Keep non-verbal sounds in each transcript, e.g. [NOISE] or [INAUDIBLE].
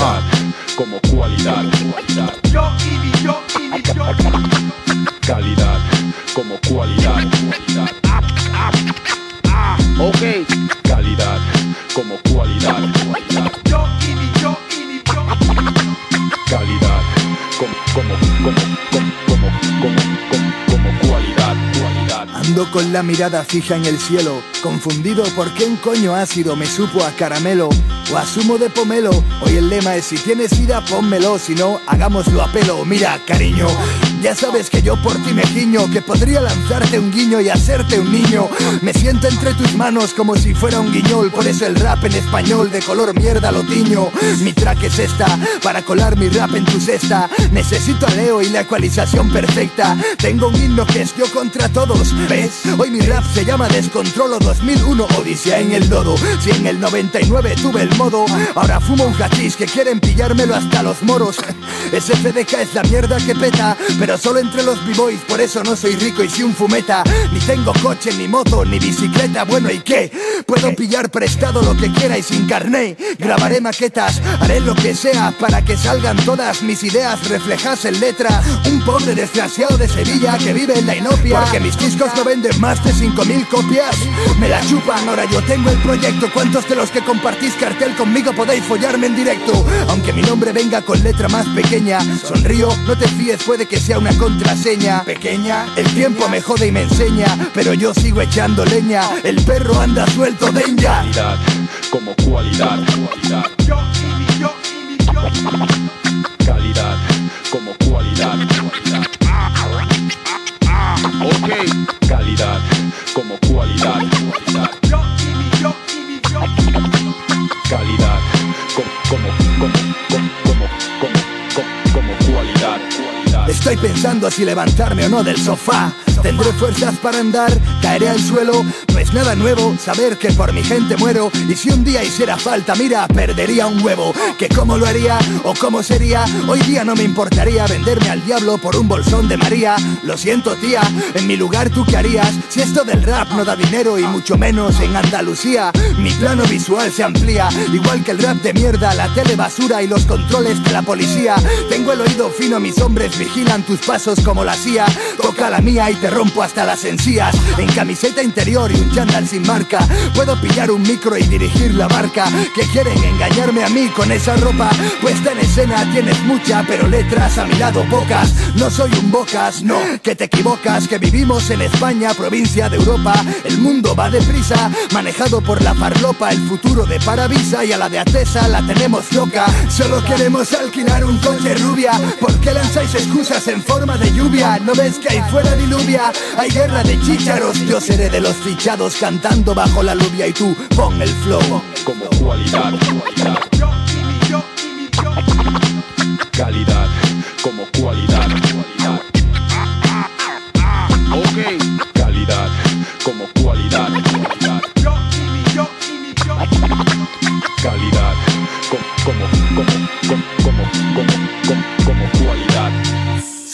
Calidad como cualidad. Yo y yo y yo. Calidad como cualidad. Ok, Calidad como cualidad. Yo y yo y yo. Calidad como como como como como como como. Ando con la mirada fija en el cielo, confundido por qué un coño ácido me supo a caramelo o a zumo de pomelo. Hoy el lema es si tienes ira, pónmelo, si no, hagámoslo a pelo. Mira, cariño, ya sabes que yo por ti me giño, que podría lanzarte un guiño y hacerte un niño. Me siento entre tus manos como si fuera un guiñol, por eso el rap en español de color mierda lo tiño. Mi track es esta, para colar mi rap en tu cesta. Necesito a Leo y la ecualización perfecta. Tengo un himno que es yo contra todos, ¿ves? Hoy mi rap se llama Descontrolo 2001 Odisea en el lodo. Si en el 99 tuve el modo, ahora fumo un hachís que quieren pillármelo hasta los moros. [LAUGHS] Ese FDK es la mierda que peta, pero solo entre los b-boys, por eso no soy rico y si un fumeta. Ni tengo coche, ni moto, ni bicicleta, bueno, ¿y qué? Puedo pillar prestado lo que quiera y sin carné. Grabaré maquetas, haré lo que sea para que salgan todas mis ideas reflejas en letra. Un pobre desgraciado de Sevilla que vive en la inopia. Porque mis discos no venden más de 5.000 copias. Me la chupan, ahora yo tengo el proyecto. ¿Cuántos de los que compartís cartel conmigo podéis follarme en directo? Aunque mi nombre venga con letra más pequeña, sonrío, no te fíes, puede que sea una contraseña. Pequeña, el tiempo me jode y me enseña, pero yo sigo echando leña. El perro anda suelto de como cualidad. Estoy pensando si levantarme o no del sofá. Tendré fuerzas para andar, caeré al suelo. No es nada nuevo saber que por mi gente muero. Y si un día hiciera falta, mira, perdería un huevo. Que cómo lo haría o cómo sería. Hoy día no me importaría venderme al diablo por un bolsón de María. Lo siento, tía, en mi lugar tú qué harías. Si esto del rap no da dinero y mucho menos en Andalucía. Mi plano visual se amplía, igual que el rap de mierda, la tele basura y los controles de la policía. Tengo el oído fino, mis hombres vigilan tus pasos como la CIA. Toca la mía y te rompo hasta las encías. En camiseta interior y un chándal sin marca. Puedo pillar un micro y dirigir la barca. Que quieren engañarme a mí con esa ropa. Puesta en escena tienes mucha, pero letras a mi lado pocas. No soy un bocas, no, que te equivocas. Que vivimos en España, provincia de Europa. El mundo va deprisa, manejado por la farlopa. El futuro de Paravisa y a la de Atesa la tenemos loca. Solo queremos alquilar un coche rubia. ¿Por qué lanzáis excusas en forma de lluvia? ¿No ves que ahí fuera diluvia? Hay guerra de chícharos. Yo seré de los fichados cantando bajo la lluvia y tú pon el flow. como cualidad. Calidad como cualidad. Cualidad. Ok, Calidad como. Cualidad.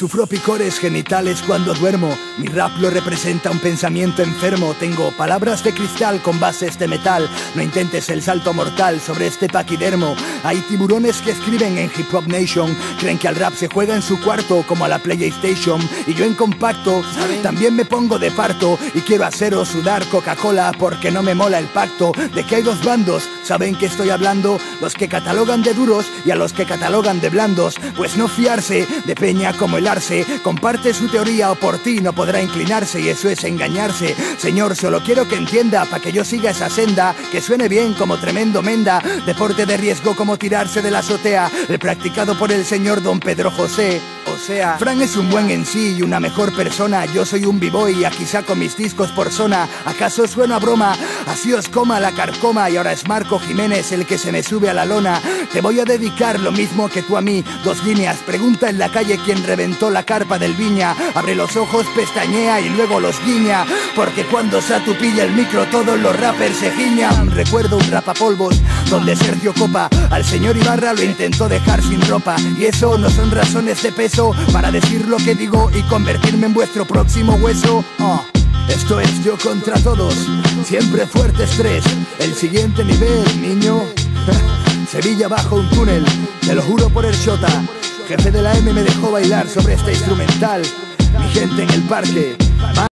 Sufro picores genitales cuando duermo. Mi rap lo representa un pensamiento enfermo. Tengo palabras de cristal con bases de metal. No intentes el salto mortal sobre este paquidermo. Hay tiburones que escriben en Hip Hop Nation. Creen que al rap se juega en su cuarto como a la PlayStation. Y yo en compacto también me pongo de parto. Y quiero haceros sudar Coca-Cola porque no me mola el pacto de que hay dos bandos. ¿Saben que estoy hablando? Los que catalogan de duros y a los que catalogan de blandos. Pues no fiarse de peña como el Comparte su teoría o por ti no podrá inclinarse y eso es engañarse. Señor, solo quiero que entienda para que yo siga esa senda. Que suene bien como tremendo menda. Deporte de riesgo como tirarse de la azotea. El practicado por el señor don Pedro José. Sea, Fran es un buen en sí y una mejor persona. Yo soy un b-boy y aquí saco mis discos por zona. ¿Acaso suena a broma? Así os coma la carcoma y ahora es Marco Jiménez el que se me sube a la lona. Te voy a dedicar lo mismo que tú a mí. Dos líneas. Pregunta en la calle quién reventó la carpa del viña. Abre los ojos, pestañea y luego los guiña. Porque cuando Satu pilla el micro todos los rappers se giñan. Recuerdo un rapapolvos donde Sergio Copa al señor Ibarra lo intentó dejar sin ropa. Y eso no son razones de peso para decir lo que digo y convertirme en vuestro próximo hueso. Oh. Esto es yo contra todos, siempre fuerte estrés. El siguiente nivel, niño. [LAUGHS] Sevilla bajo un túnel, te lo juro por el Shota. Jefe de la M me dejó bailar sobre este instrumental. Mi gente en el parque.